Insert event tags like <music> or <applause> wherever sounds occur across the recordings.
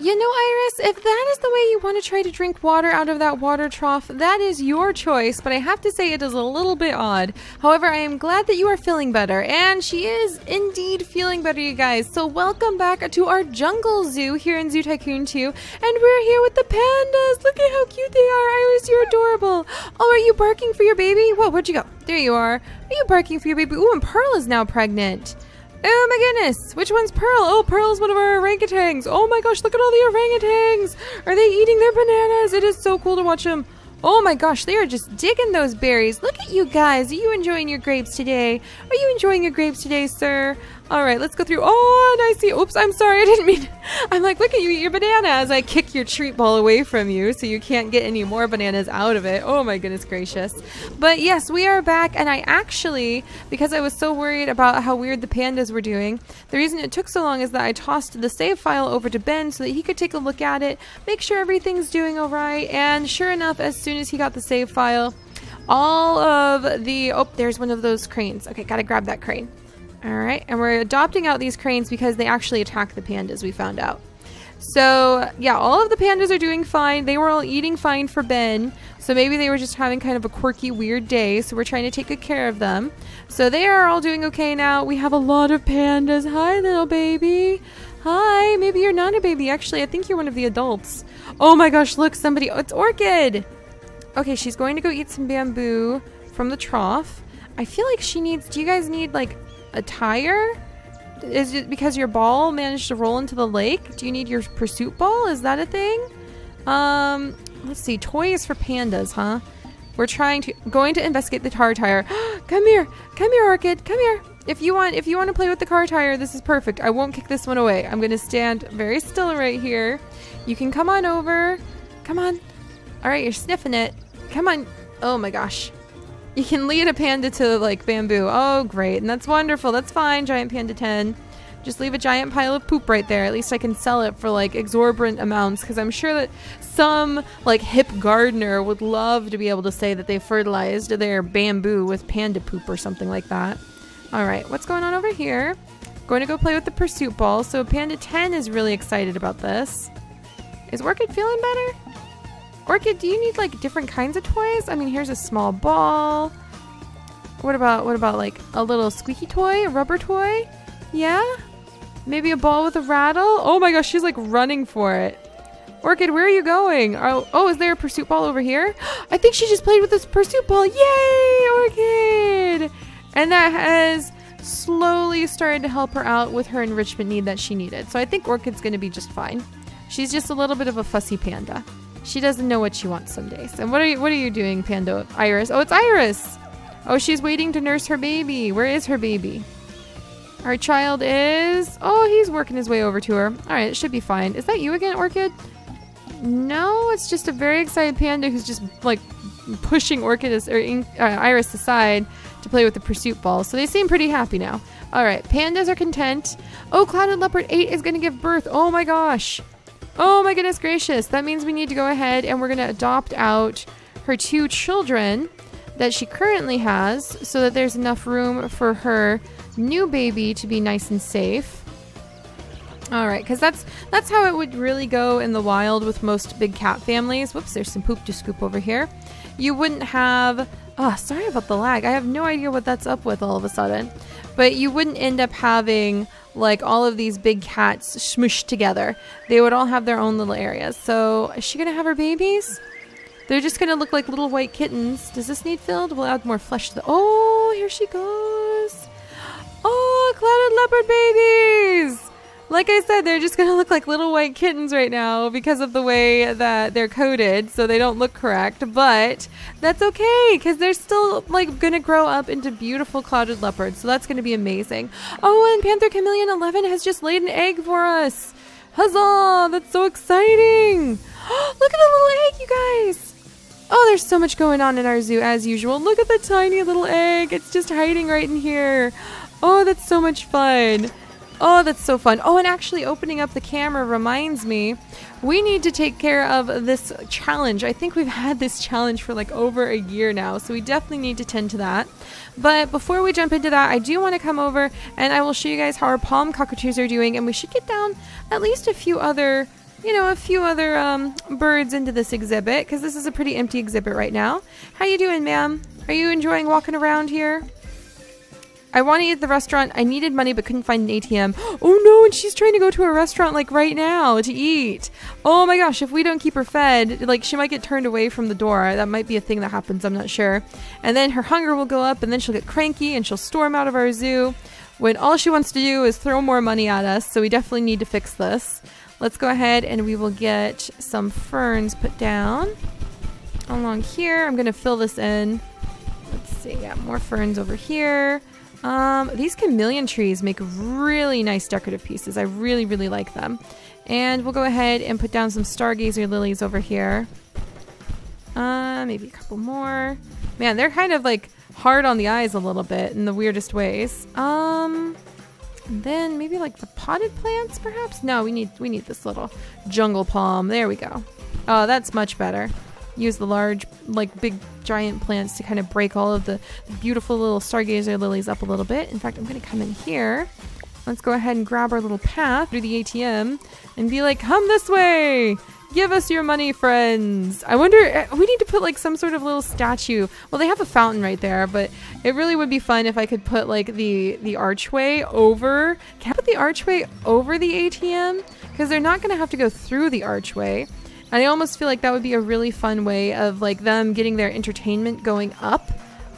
You know, Iris, if that is the way you want to try to drink water out of that water trough, that is your choice, but I have to say it is a little bit odd. However, I am glad that you are feeling better, and she is indeed feeling better, you guys. So welcome back to our jungle zoo here in Zoo Tycoon 2, and we're here with the pandas. Look at how cute they are. Iris, you're adorable. Oh, are you barking for your baby? Whoa, where'd you go? There you are. Are you barking for your baby? Ooh, and Pearl is now pregnant. Oh my goodness! Which one's Pearl? Oh, Pearl's one of our orangutans. Oh my gosh, look at all the orangutans! Are they eating their bananas? It is so cool to watch them. Oh my gosh, they are just digging those berries. Look at you guys. Are you enjoying your grapes today? Are you enjoying your grapes today, sir? All right, let's go through. Oh, and I see. Oops, I'm sorry. <laughs> I didn't mean. I'm like, look at you eat your banana as I kick your treat ball away from you so you can't get any more bananas out of it. Oh my goodness gracious. But yes, we are back. And I actually, because I was so worried about how weird the pandas were doing, the reason it took so long is that I tossed the save file over to Ben so that he could take a look at it, make sure everything's doing all right. And sure enough, as soon as he got the save file, all of the, oh, there's one of those cranes. Okay, gotta grab that crane. Alright, and we're adopting out these cranes because they actually attack the pandas, we found out. So, yeah, all of the pandas are doing fine. They were all eating fine for Ben. So maybe they were just having kind of a quirky, weird day. So we're trying to take good care of them. So they are all doing okay now. We have a lot of pandas. Hi, little baby. Hi, maybe you're not a baby. Actually, I think you're one of the adults. Oh my gosh, look, somebody. Oh, it's Orchid. Okay, she's going to go eat some bamboo from the trough. I feel like she needs. Do you guys need like a tire? Is it because your ball managed to roll into the lake? Do you need your pursuit ball? Is that a thing? Um, let's see. Toys for pandas, huh? We're trying to going to investigate the car tire. <gasps> come here, come here, Orchid, come here. If you want, if you want to play with the car tire, this is perfect. I won't kick this one away. I'm gonna stand very still right here. You can come on over. Come on. All right, you're sniffing it. Come on. Oh my gosh. You can lead a panda to like bamboo. Oh, great. And that's wonderful. That's fine, Giant Panda 10. Just leave a giant pile of poop right there. At least I can sell it for like exorbitant amounts because I'm sure that some like hip gardener would love to be able to say that they fertilized their bamboo with panda poop or something like that. All right, what's going on over here? Going to go play with the pursuit ball. So Panda 10 is really excited about this. Is Orchid feeling better? Orchid, do you need like different kinds of toys? I mean, here's a small ball. What about what about like a little squeaky toy, a rubber toy? Yeah? Maybe a ball with a rattle? Oh my gosh, she's like running for it. Orchid, where are you going? Oh, oh, is there a pursuit ball over here? <gasps> I think she just played with this pursuit ball. Yay, Orchid! And that has slowly started to help her out with her enrichment need that she needed. So I think Orchid's going to be just fine. She's just a little bit of a fussy panda. She doesn't know what she wants some days. And what are you what are you doing, Panda Iris? Oh, it's Iris. Oh, she's waiting to nurse her baby. Where is her baby? Our child is Oh, he's working his way over to her. All right, it should be fine. Is that you again, Orchid? No, it's just a very excited panda who's just like pushing Orchid as, or uh, Iris aside to play with the pursuit ball. So they seem pretty happy now. All right, pandas are content. Oh, Clouded Leopard 8 is going to give birth. Oh my gosh. Oh my goodness gracious. That means we need to go ahead and we're going to adopt out her two children that she currently has so that there's enough room for her new baby to be nice and safe. All right, because that's that's how it would really go in the wild with most big cat families. Whoops, there's some poop to scoop over here. You wouldn't have. Oh, sorry about the lag. I have no idea what that's up with all of a sudden. But you wouldn't end up having like all of these big cats smushed together. They would all have their own little areas. So is she gonna have her babies? They're just gonna look like little white kittens. Does this need filled? We'll add more flesh to the. Oh, here she goes. Oh, clouded leopard babies. Like I said, they're just gonna look like little white kittens right now because of the way that they're coated, so they don't look correct. But that's okay because they're still like gonna grow up into beautiful clouded leopards, so that's gonna be amazing. Oh, and Panther Chameleon 11 has just laid an egg for us. Huzzah! That's so exciting! <gasps> look at the little egg, you guys. Oh, there's so much going on in our zoo as usual. Look at the tiny little egg. It's just hiding right in here. Oh, that's so much fun. Oh, that's so fun. Oh, and actually opening up the camera reminds me, we need to take care of this challenge. I think we've had this challenge for like over a year now, so we definitely need to tend to that. But before we jump into that, I do want to come over and I will show you guys how our palm cockatoos are doing, and we should get down at least a few other you know, a few other um, birds into this exhibit because this is a pretty empty exhibit right now. How you doing, ma'am? Are you enjoying walking around here? I want to eat at the restaurant. I needed money but couldn't find an ATM. <gasps> Oh no, and she's trying to go to a restaurant like right now to eat. Oh my gosh, if we don't keep her fed, like she might get turned away from the door. That might be a thing that happens, I'm not sure. And then her hunger will go up and then she'll get cranky and she'll storm out of our zoo when all she wants to do is throw more money at us. So we definitely need to fix this. Let's go ahead and we will get some ferns put down along here. I'm going to fill this in. Let's see, yeah, more ferns over here. Um, these chameleon trees make really nice decorative pieces. I really, really like them. And we'll go ahead and put down some stargazer lilies over here. Uh, maybe a couple more. Man, they're kind of like hard on the eyes a little bit in the weirdest ways. Um, then maybe like the potted plants, perhaps? No, we need we need this little jungle palm. There we go. Oh, that's much better use the large, like big giant plants to kind of break all of the, the beautiful little stargazer lilies up a little bit. In fact, I'm going to come in here. Let's go ahead and grab our little path through the ATM and be like, come this way! Give us your money, friends. I wonder, eh, we need to put like some sort of little statue. Well, they have a fountain right there, but it really would be fun if I could put like the, the archway over. Can I put the archway over the ATM? Because they're not to have to go through the archway. And I almost feel like that would be a really fun way of like them getting their entertainment going up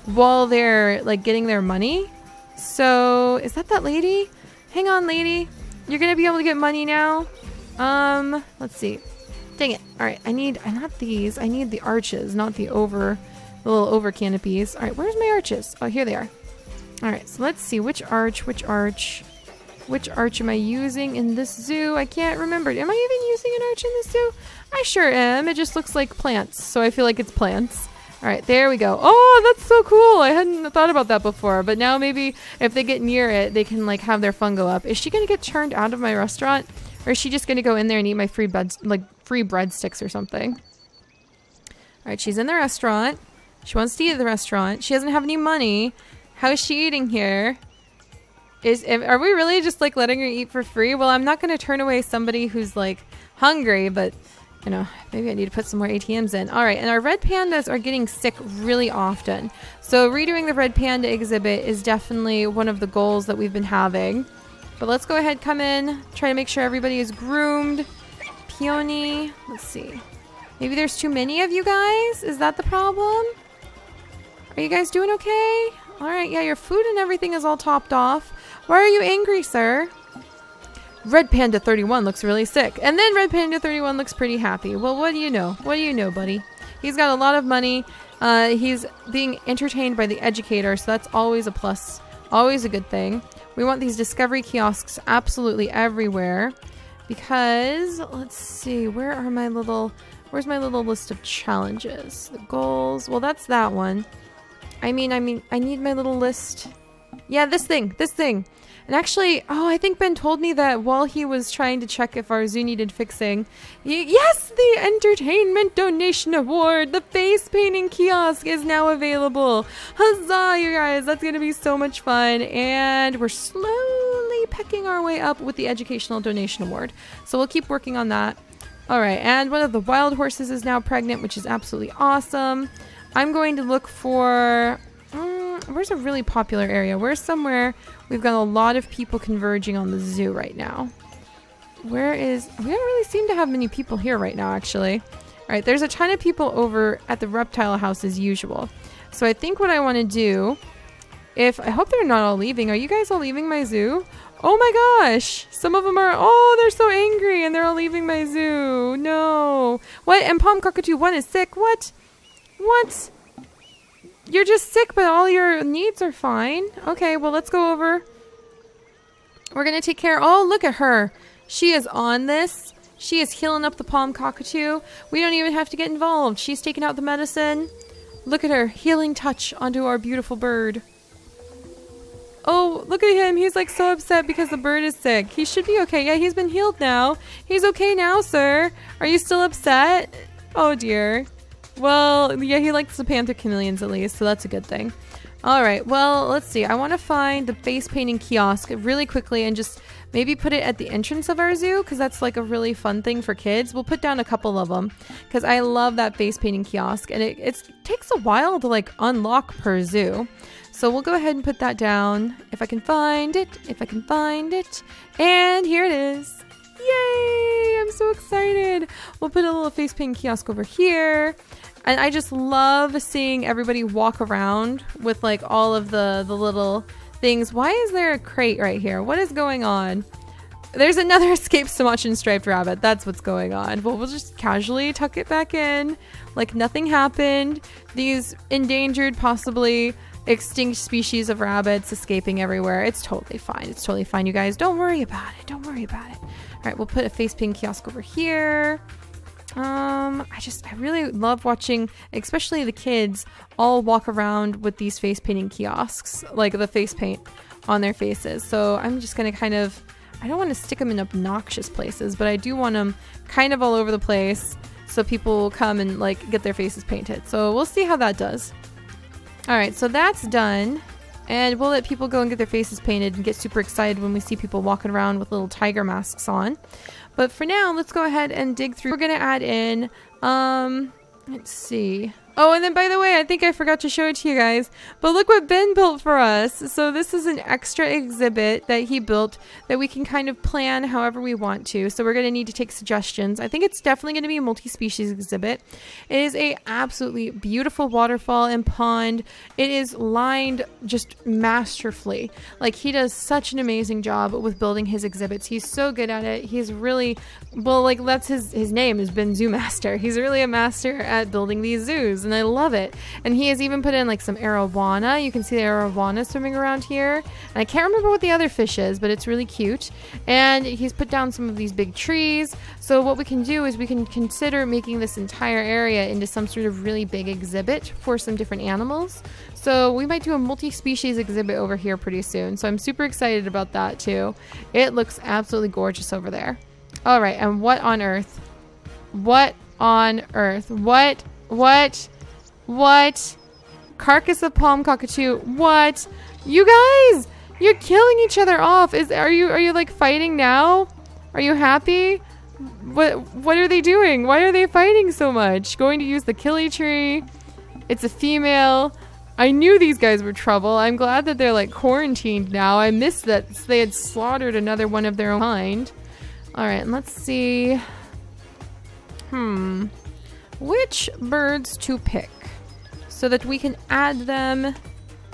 while they're like getting their money. So is that that lady? Hang on, lady. You're gonna be able to get money now. Um, let's see. Dang it. All right, I need, I not these. I need the arches, not the over, the little over canopies. All right, where's my arches? Oh, here they are. All right, so let's see which arch, which arch, which arch am I using in this zoo? I can't remember. Am I even using an arch in this zoo? I sure am. It just looks like plants, so I feel like it's plants. All right, there we go. Oh, that's so cool. I hadn't thought about that before, but now maybe if they get near it, they can like have their fun go up. Is she gonna get turned out of my restaurant, or is she just gonna go in there and eat my free bed like free breadsticks or something? All right, she's in the restaurant. She wants to eat at the restaurant. She doesn't have any money. How is she eating here? Is are we really just like letting her eat for free? Well, I'm not gonna turn away somebody who's like hungry, but you know, maybe I need to put some more ATMs in. All right, and our red pandas are getting sick really often. So redoing the red panda exhibit is definitely one of the goals that we've been having. But let's go ahead, come in, try to make sure everybody is groomed. Peony, let's see. Maybe there's too many of you guys? Is that the problem? Are you guys doing okay? All right, yeah, your food and everything is all topped off. Why are you angry, sir? Red Panda 31 looks really sick. And then Red Panda 31 looks pretty happy. Well, what do you know? What do you know, buddy? He's got a lot of money. Uh, he's being entertained by the educator, so that's always a plus. Always a good thing. We want these discovery kiosks absolutely everywhere. Because, let's see, where are my little... Where's my little list of challenges? The goals. Well, that's that one. I mean, I mean, I need my little list. Yeah, this thing. This thing. And actually, oh, I think Ben told me that while he was trying to check if our zoo needed fixing, yes, the Entertainment Donation Award, the face painting kiosk is now available. Huzzah, you guys, that's to be so much fun. And we're slowly pecking our way up with the Educational Donation Award. So we'll keep working on that. All right, and one of the wild horses is now pregnant, which is absolutely awesome. I'm going to look for where's a really popular area? Where's somewhere we've got a lot of people converging on the zoo right now? Where is... We don't really seem to have many people here right now, actually. Alright, there's a ton of people over at the reptile house as usual. So I think what I want to do... If... I hope they're not all leaving. Are you guys all leaving my zoo? Oh my gosh! Some of them are... Oh, they're so angry and they're all leaving my zoo. No. What? And Palm Cockatoo 1 is sick? What? What? You're just sick, but all your needs are fine. Okay, well, let's go over. We're going to take care. Oh, look at her. She is on this. She is healing up the palm cockatoo. We don't even have to get involved. She's taking out the medicine. Look at her. Healing touch onto our beautiful bird. Oh, look at him. He's like so upset because the bird is sick. He should be okay. Yeah, he's been healed now. He's okay now, sir. Are you still upset? Oh, dear. Well, yeah, he likes the panther chameleons at least, so that's a good thing. All right, well, let's see. I want to find the face painting kiosk really quickly and just maybe put it at the entrance of our zoo because that's like a really fun thing for kids. We'll put down a couple of them because I love that face painting kiosk and it takes a while to like unlock per zoo. So we'll go ahead and put that down if I can find it, if I can find it. And here it is. Yay! I'm so excited. We'll put a little face paint kiosk over here. And I just love seeing everybody walk around with like all of the, the little things. Why is there a crate right here? What is going on? There's another <laughs> escaped Sumatran striped rabbit. That's what's going on. Well, we'll just casually tuck it back in like nothing happened. These endangered, possibly extinct species of rabbits escaping everywhere. It's totally fine. It's totally fine, you guys. Don't worry about it. Don't worry about it. All right, we'll put a face paint kiosk over here. Um, I just, I really love watching, especially the kids, all walk around with these face painting kiosks, like the face paint on their faces. So I'm just gonna kind of, I don't want to stick them in obnoxious places, but I do want them kind of all over the place so people will come and like get their faces painted. So we'll see how that does. All right, so that's done. And we'll let people go and get their faces painted and get super excited when we see people walking around with little tiger masks on. But for now, let's go ahead and dig through. We're going to add in, um, let's see. Oh, and then by the way, I think I forgot to show it to you guys, but look what Ben built for us. So this is an extra exhibit that he built that we can kind of plan however we want to. So we're going to need to take suggestions. I think it's definitely going to be a multi-species exhibit. It is a absolutely beautiful waterfall and pond. It is lined just masterfully. Like he does such an amazing job with building his exhibits. He's so good at it. He's really, well, like that's his, his name is Ben Zoo Master. <laughs> He's really a master at building these zoos and I love it. And he has even put in like some arowana. You can see the arowana swimming around here. And I can't remember what the other fish is, but it's really cute. And he's put down some of these big trees. So what we can do is we can consider making this entire area into some sort of really big exhibit for some different animals. So we might do a multi-species exhibit over here pretty soon. So I'm super excited about that too. It looks absolutely gorgeous over there. All right, and what on earth? What on earth? What? What? What? Carcass of palm cockatoo. What? You guys, you're killing each other off. Is are you are you like fighting now? Are you happy? What what are they doing? Why are they fighting so much? Going to use the killie tree. It's a female. I knew these guys were trouble. I'm glad that they're like quarantined now. I missed that they had slaughtered another one of their own kind. All right, let's see. Hmm. Which birds to pick? So that we can add them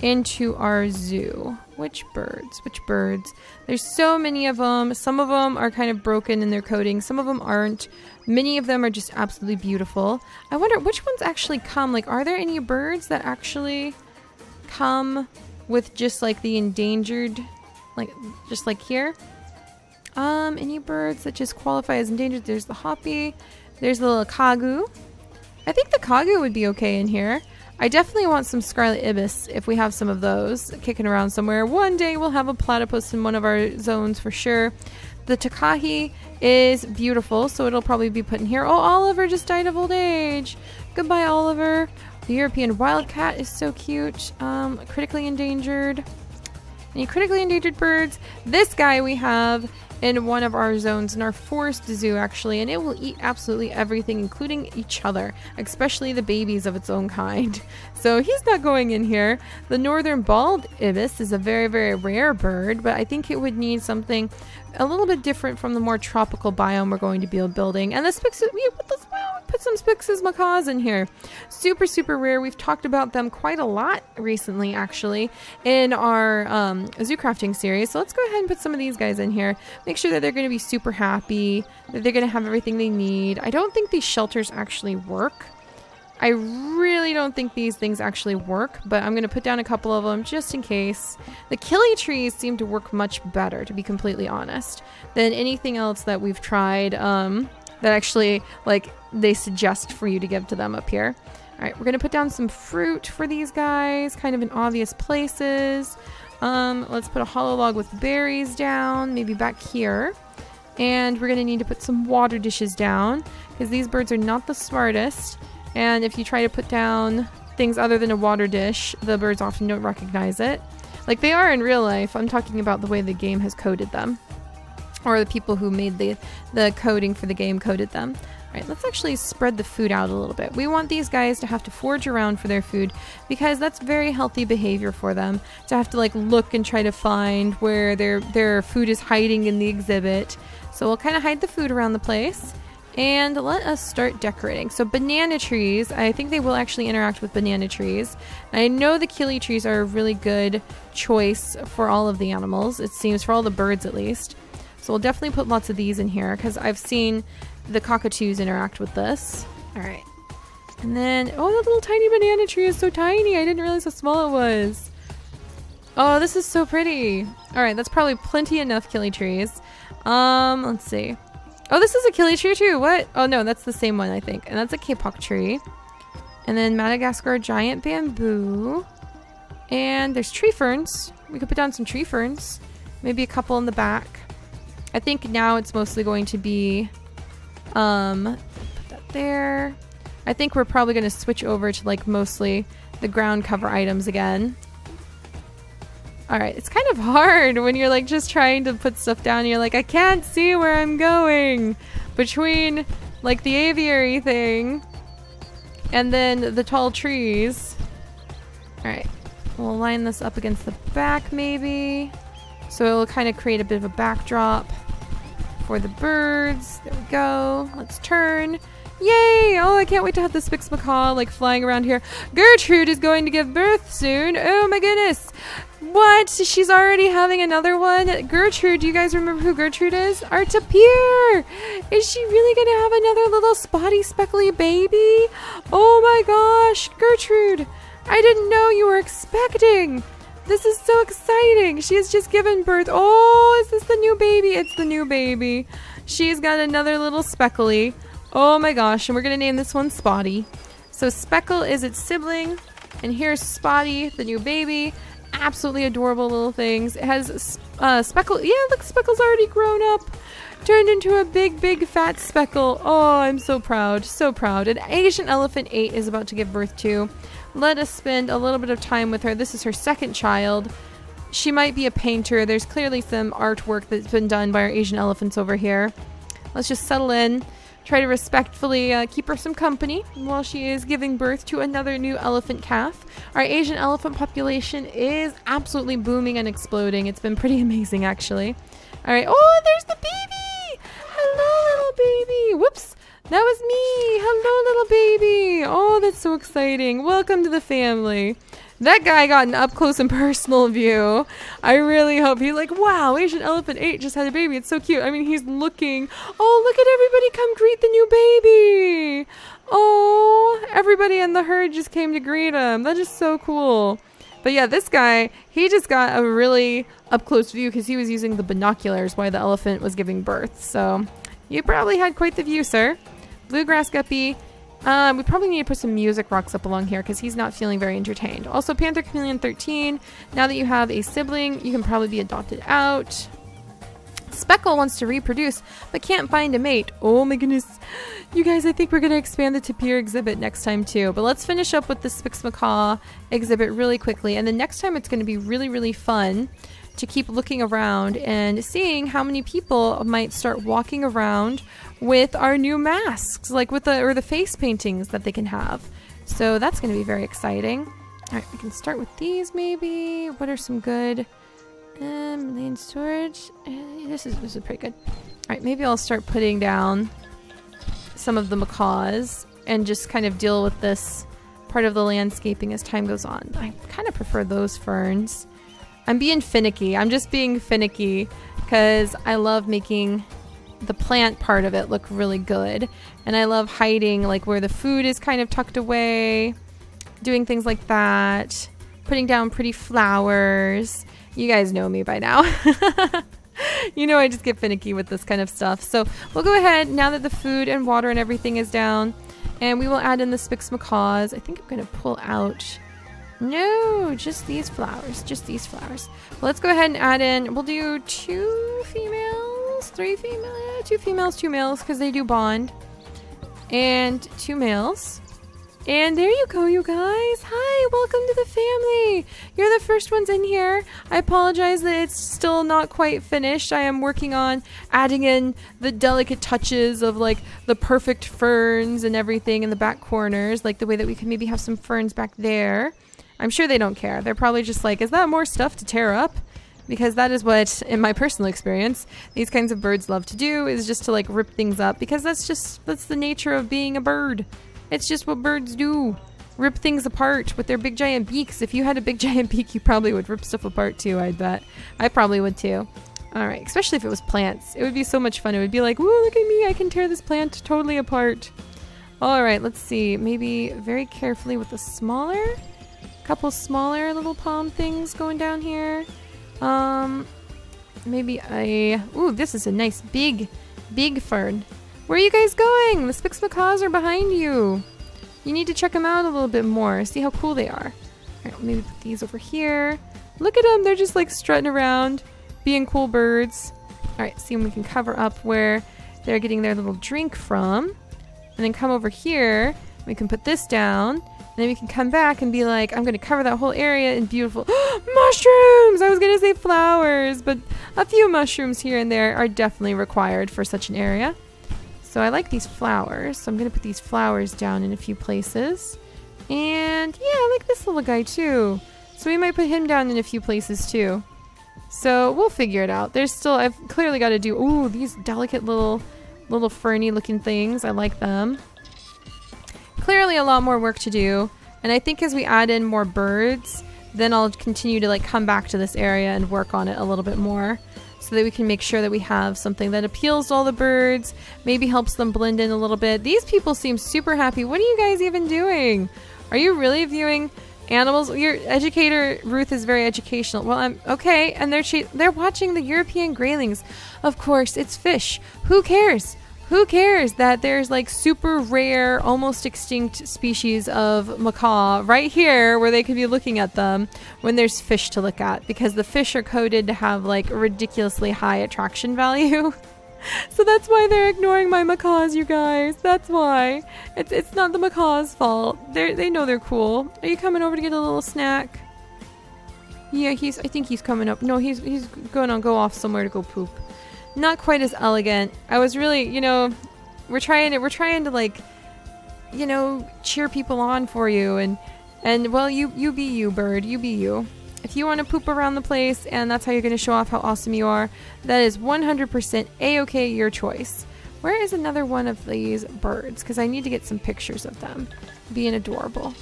into our zoo. Which birds? Which birds? There's so many of them. Some of them are kind of broken in their coating. Some of them aren't. Many of them are just absolutely beautiful. I wonder which ones actually come. Like, are there any birds that actually come with just like the endangered, like just like here? Um, any birds that just qualify as endangered? There's the hoppy. There's the little kagu. I think the kagu would be okay in here. I definitely want some scarlet ibis if we have some of those kicking around somewhere. One day we'll have a platypus in one of our zones for sure. The Takahe is beautiful, so it'll probably be put in here. Oh, Oliver just died of old age. Goodbye, Oliver. The European wildcat is so cute. Um, critically endangered. Any critically endangered birds? This guy we have in one of our zones in our forest zoo actually and it will eat absolutely everything including each other especially the babies of its own kind. <laughs> So he's not going in here. The northern bald ibis is a very very rare bird but i think it would need something a little bit different from the more tropical biome we're going to be building. And the spix we put, put some spix's macaws in here? Super super rare. We've talked about them quite a lot recently actually in our um, zoo crafting series. So let's go ahead and put some of these guys in here. Make sure that they're going to be super happy, that they're going to have everything they need. I don't think these shelters actually work. I really don't think these things actually work, but I'm going to put down a couple of them just in case. The killie trees seem to work much better, to be completely honest, than anything else that we've tried um, that actually, like, they suggest for you to give to them up here. All right, we're going to put down some fruit for these guys, kind of in obvious places. Um, let's put a hollow log with berries down, maybe back here. And we're going to need to put some water dishes down because these birds are not the smartest. And if you try to put down things other than a water dish, the birds often don't recognize it. Like they are in real life. I'm talking about the way the game has coded them. or the people who made the, the coding for the game coded them. Alright, let's actually spread the food out a little bit. We want these guys to have to forage around for their food because that's very healthy behavior for them. To have to like look and try to find where their, their food is hiding in the exhibit. So we'll kind of hide the food around the place. And let us start decorating. So banana trees, I think they will actually interact with banana trees. I know the kili trees are a really good choice for all of the animals. It seems for all the birds at least. So we'll definitely put lots of these in here because I've seen the cockatoos interact with this. All right. And then, oh, that little tiny banana tree is so tiny. I didn't realize how small it was. Oh, this is so pretty. All right, that's probably plenty enough kili trees. Um, let's see. Oh, this is a kili tree too. What? Oh no, that's the same one, I think. And that's a kapok tree. And then Madagascar giant bamboo. And there's tree ferns. We could put down some tree ferns. Maybe a couple in the back. I think now it's mostly going to be um, put that there. I think we're probably going to switch over to like mostly the ground cover items again. Alright, it's kind of hard when you're like just trying to put stuff down you're like, I can't see where I'm going between like the aviary thing and then the tall trees. Alright, we'll line this up against the back maybe. So it'll kind of create a bit of a backdrop for the birds. There we go. Let's turn. Yay! Oh, I can't wait to have the Spix Macaw like flying around here. Gertrude is going to give birth soon. Oh my goodness. What? She's already having another one? Gertrude, do you guys remember who Gertrude is? Our tapir! Is she really gonna have another little spotty speckly baby? Oh my gosh, Gertrude! I didn't know you were expecting! This is so exciting. She has just given birth. Oh, is this the new baby? It's the new baby. She's got another little speckly. Oh my gosh, and we're to name this one Spotty. So Speckle is its sibling, and here's Spotty, the new baby. Absolutely adorable little things. It has uh, Speckle. Yeah, look, Speckle's already grown up. Turned into a big, big fat speckle. Oh, I'm so proud. So proud. An Asian elephant 8 is about to give birth to. Let us spend a little bit of time with her. This is her second child. She might be a painter. There's clearly some artwork that's been done by our Asian elephants over here. Let's just settle in. Try to respectfully uh, keep her some company while she is giving birth to another new elephant calf. Our Asian elephant population is absolutely booming and exploding. It's been pretty <laughs> amazing, actually. All right. Oh, there's the baby! Hello, little baby. Whoops. That was me! Hello, little baby! Oh, that's so exciting. Welcome to the family. That guy got an up close and personal view. I really hope he's like, wow, Asian Elephant 8 just had a baby. It's so cute. I mean, he's looking. Oh, look at everybody come greet the new baby. Oh, everybody in the herd just came to greet him. That is so cool. But yeah, this guy, he just got a really up close view because he was using the binoculars while the elephant was giving birth. So you probably had quite the view, sir. Bluegrass Guppy. Um, we probably need to put some music rocks up along here because he's not feeling very entertained. Also, Panther Chameleon 13. Now that you have a sibling, you can probably be adopted out. Speckle wants to reproduce, but can't find a mate. Oh my goodness. You guys, I think we're going to expand the tapir exhibit next time too. But let's finish up with the Spix Macaw exhibit really quickly. And the next time it's going to be really, really fun to keep looking around and seeing how many people might start walking around with our new masks, like with the or the face paintings that they can have. So that's going to be very exciting. All right, we can start with these maybe. What are some good um lane storage? Uh, this is this is pretty good. All right, maybe I'll start putting down some of the macaws and just kind of deal with this part of the landscaping as time goes on. I kind of prefer those ferns. I'm being finicky. I'm just being finicky because I love making the plant part of it look really good. And I love hiding like where the food is kind of tucked away, doing things like that, putting down pretty flowers. You guys know me by now. <laughs> you know I just get finicky with this kind of stuff. So we'll go ahead now that the food and water and everything is down and we will add in the Spix Macaws. I think I'm going to pull out no, just these flowers. Just these flowers. Well, let's go ahead and add in. We'll do two females, three females, two females, two males, because they do bond. And two males. And there you go, you guys. Hi, welcome to the family. You're the first ones in here. I apologize that it's still not quite finished. I am working on adding in the delicate touches of like the perfect ferns and everything in the back corners, like the way that we could maybe have some ferns back there. I'm sure they don't care. They're probably just like, is that more stuff to tear up? Because that is what, in my personal experience, these kinds of birds love to do is just to like rip things up because that's just, that's the nature of being a bird. It's just what birds do. Rip things apart with their big giant beaks. If you had a big <laughs> giant beak, you probably would rip stuff apart too, I bet. I probably would too. Alright, especially if it was plants. It would be so much fun. It would be like, whoa, look at me, I can tear this plant totally apart. Alright, let's see. Maybe very carefully with a smaller couple smaller little palm things going down here. Um, maybe a... Ooh, this is a nice big, big fern. Where are you guys going? The Spix Macaws are behind you. You need to check them out a little bit more. See how cool they are. Alright, maybe put these over here. Look at them. They're just like strutting around, being cool birds. Alright, see if we can cover up where they're getting their little drink from. And then come over here. We can put this down then we can come back and be like, I'm going to cover that whole area in beautiful <gasps> mushrooms. I was going to say flowers, but a few mushrooms here and there are definitely required for such an area. So I like these flowers. So I'm going to put these flowers down in a few places. And yeah, I like this little guy too. So we might put him down in a few places too. So we'll figure it out. There's still, I've clearly got to do, ooh, these delicate little, little ferny looking things. I like them clearly a lot more work to do. And I think as we add in more birds, then I'll continue to like come back to this area and work on it a little bit more so that we can make sure that we have something that appeals to all the birds, maybe helps them blend in a little bit. These people seem super happy. What are you guys even doing? Are you really viewing animals? Your educator Ruth is very educational. Well, I'm okay, and they're they're watching the European graylings. Of course, it's fish. Who cares? Who cares that there's like super rare, almost extinct species of macaw right here where they could be looking at them when there's fish to look at because the fish are coded to have like ridiculously high attraction value. <laughs> so that's why they're ignoring my macaws, you guys. That's why. It's it's not the macaw's fault. They they know they're cool. Are you coming over to get a little snack? Yeah, he's I think he's coming up. No, he's he's going to go off somewhere to go poop not quite as elegant. I was really, you know, we're trying to we're trying to like, you know, cheer people on for you and and well, you you be you, bird. You be you. If you want to poop around the place and that's how you're going to show off how awesome you are, that is 100% a-okay your choice. Where is another one of these birds? Because I need to get some pictures of them being adorable.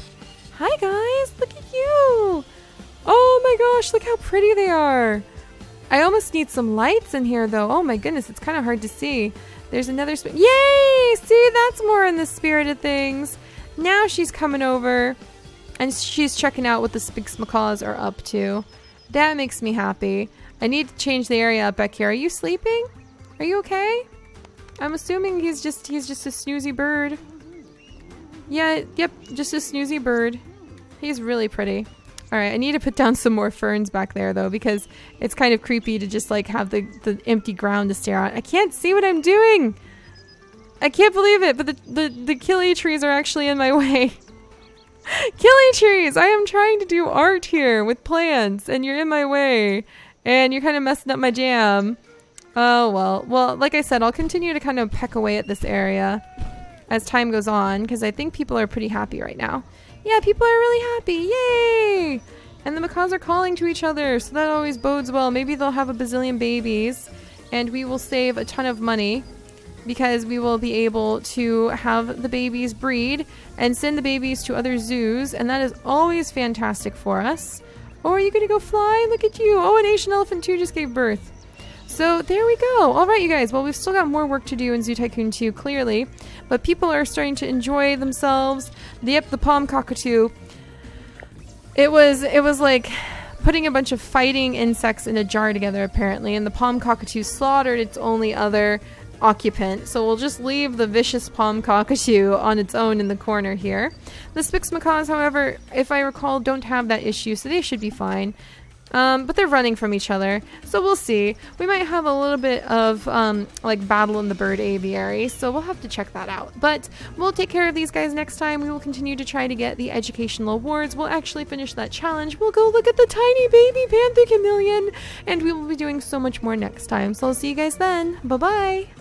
Hi guys, look at you. Oh my gosh, look how pretty they are. I almost need some lights in here though. Oh my goodness, it's kind of hard to see. There's another Yay! See, that's more in the spirit of things. Now she's coming over and she's checking out what the Spix Macaws are up to. That makes me happy. I need to change the area up back here. Are you sleeping? Are you okay? I'm assuming he's just he's just a snoozy bird. Yeah, yep, just a snoozy bird. He's really pretty. Alright, I need to put down some more ferns back there though because it's kind of creepy to just like have the, the empty ground to stare at. I can't see what I'm doing! I can't believe it, but the, the, the killy trees are actually in my <laughs> way. killy trees! I am trying to do art here with plants and you're in my way. And you're kind of messing up my jam. Oh well. Well, like I said, I'll continue to kind of peck away at this area as time goes on because I think people are pretty happy right now. Yeah, people are really happy. Yay! And the macaws are calling to each other, so that always bodes well. Maybe they'll have a bazillion babies, and we will save a ton of money because we will be able to have the babies breed and send the babies to other zoos, and that is always fantastic for us. Oh, are you gonna go fly? Look at you. Oh, an Asian elephant too just gave birth. So there we go. All right, you guys. Well, we've still got more work to do in Zoo Tycoon 2, clearly. But people are starting to enjoy themselves. Yep, the palm cockatoo. It was, it was like putting a bunch of fighting insects in a jar together, apparently. And the palm cockatoo slaughtered its only other occupant. So we'll just leave the vicious palm cockatoo on its own in the corner here. The Spix macaws, however, if I recall, don't have that issue, so they should be fine Um, but they're running from each other, so we'll see. We might have a little bit of um, like battle in the bird aviary, so we'll have to check that out. But we'll take care of these guys next time. We will continue to try to get the educational awards. We'll actually finish that challenge. We'll go look at the tiny baby panther chameleon, and we will be doing so much more next time. So I'll see you guys then. Bye bye.